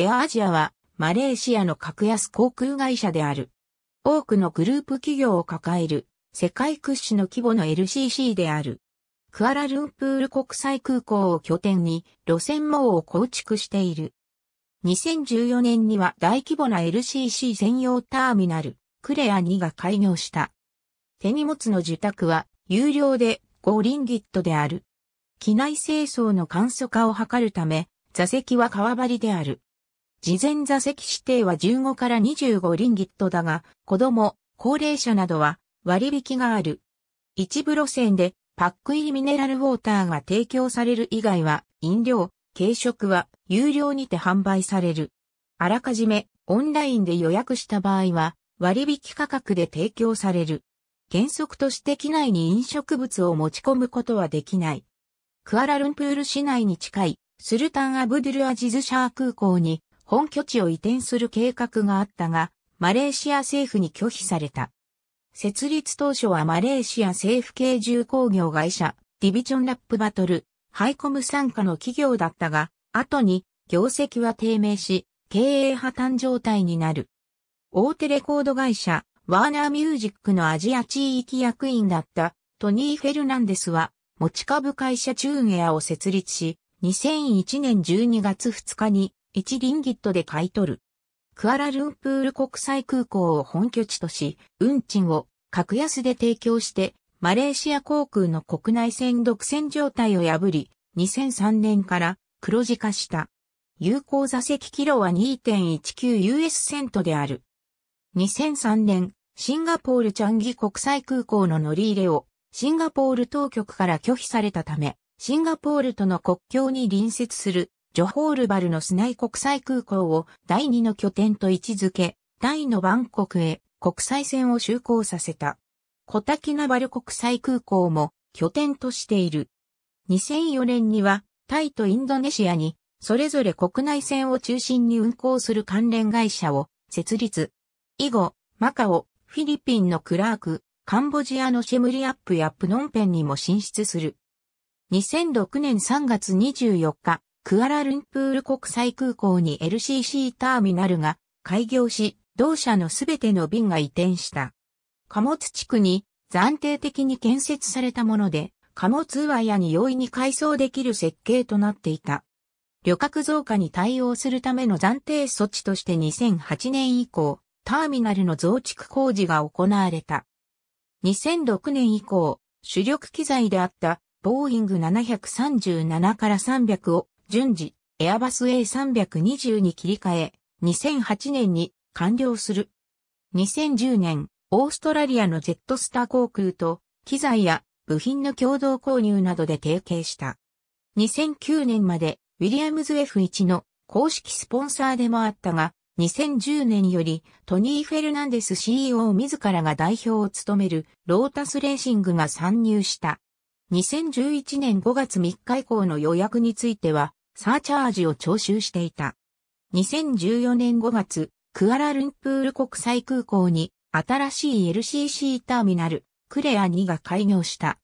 エアアジアはマレーシアの格安航空会社である。多くのグループ企業を抱える世界屈指の規模の LCC である。クアラルンプール国際空港を拠点に路線網を構築している。2014年には大規模な LCC 専用ターミナル、クレア2が開業した。手荷物の受託は有料で5リンギットである。機内清掃の簡素化を図るため、座席は革張りである。事前座席指定は15から25リンギットだが、子供、高齢者などは割引がある。一部路線でパック入りミネラルウォーターが提供される以外は飲料、軽食は有料にて販売される。あらかじめオンラインで予約した場合は割引価格で提供される。原則として機内に飲食物を持ち込むことはできない。クアラルンプール市内に近いスルタンアブドゥルアジズシャー空港に本拠地を移転する計画があったが、マレーシア政府に拒否された。設立当初はマレーシア政府系重工業会社、ディビジョンラップバトル、ハイコム参加の企業だったが、後に業績は低迷し、経営破綻状態になる。大手レコード会社、ワーナーミュージックのアジア地域役員だったトニー・フェルナンデスは持ち株会社チューンエアを設立し、2001年12月2日に1リンギットで買い取る。クアラルンプール国際空港を本拠地とし、運賃を格安で提供して、マレーシア航空の国内線独占状態を破り、2003年から黒字化した。有効座席キロは 2.19US セントである。2003年、シンガポールチャンギ国際空港の乗り入れをシンガポール当局から拒否されたため、シンガポールとの国境に隣接するジョホールバルのスナイ国際空港を第2の拠点と位置づけ、第のバンコクへ国際線を就航させた。コタキナバル国際空港も拠点としている。2004年にはタイとインドネシアにそれぞれ国内線を中心に運航する関連会社を設立。以後、マカオ、フィリピンのクラーク、カンボジアのシェムリアップやプノンペンにも進出する。2006年3月24日、クアラルンプール国際空港に LCC ターミナルが開業し、同社のすべての便が移転した。貨物地区に暫定的に建設されたもので、貨物ワイヤに容易に改装できる設計となっていた。旅客増加に対応するための暫定措置として2008年以降、ターミナルの増築工事が行われた。2006年以降、主力機材であったボーイング737から300を順次エアバス A320 に切り替え、2008年に完了する。2010年、オーストラリアのジェットスター航空と機材や部品の共同購入などで提携した。2009年までウィリアムズ F1 の公式スポンサーでもあったが、2010年よりトニー・フェルナンデス CEO 自らが代表を務めるロータスレーシングが参入した。2011年5月3日以降の予約についてはサーチャージを徴収していた。2014年5月、クアラルンプール国際空港に新しい LCC ターミナル、クレア2が開業した。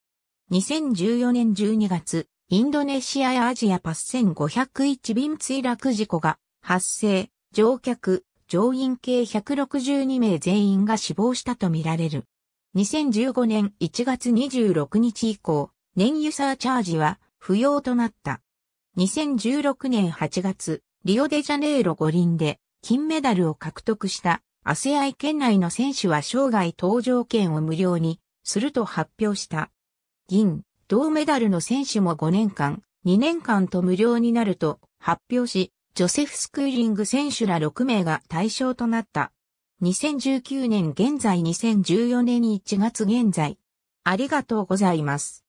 2014年12月、インドネシアやアジアパッセン501便墜落事故が発生。乗客、乗員計162名全員が死亡したとみられる。2015年1月26日以降、燃油サーチャージは不要となった。2016年8月、リオデジャネイロ五輪で金メダルを獲得したアセアイ県内の選手は生涯搭乗券を無料にすると発表した。銀、銅メダルの選手も5年間、2年間と無料になると発表し、ジョセフ・スクーリング選手ら6名が対象となった。2019年現在2014年1月現在。ありがとうございます。